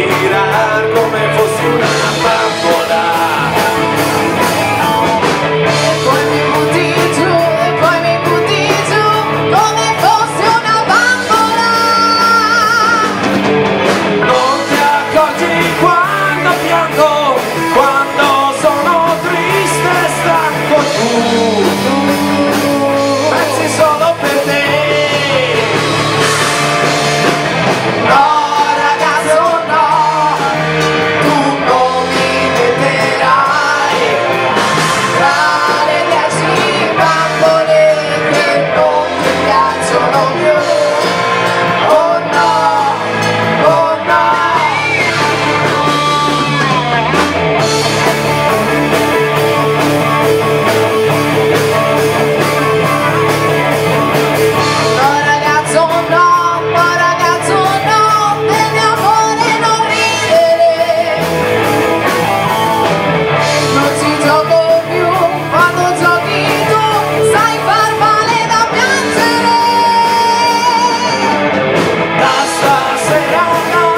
girar come fossi un no, no.